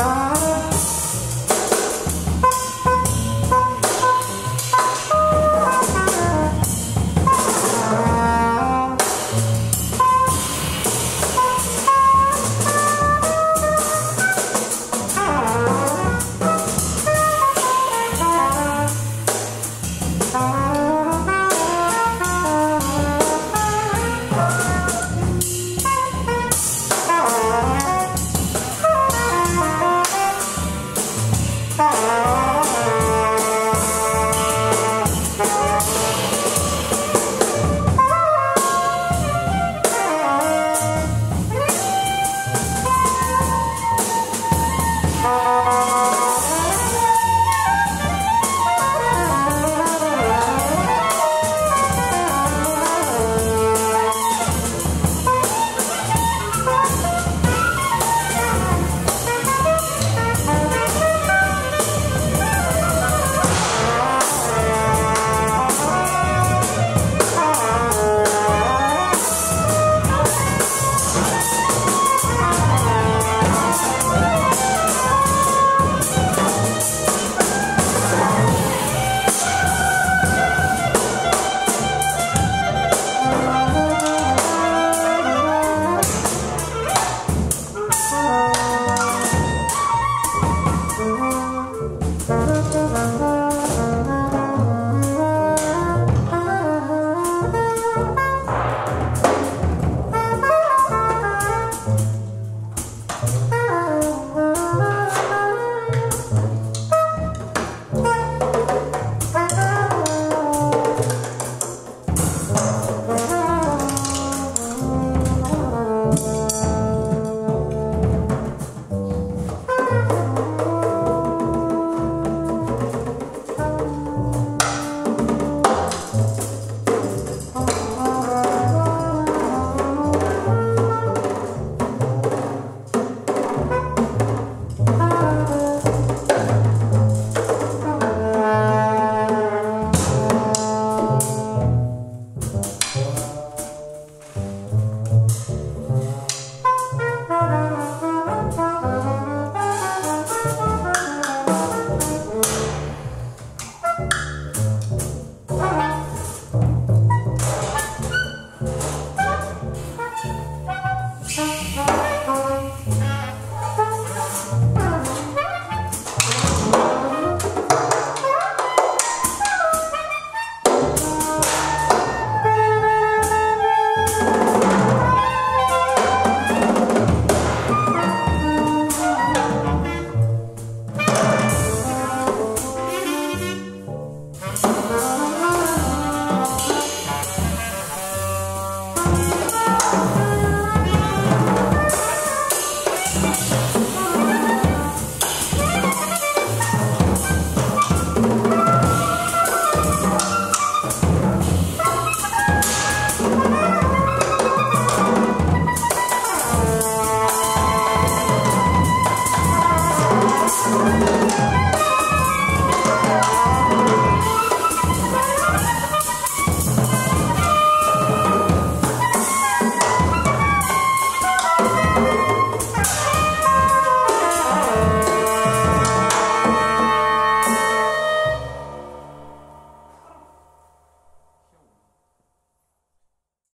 Bye.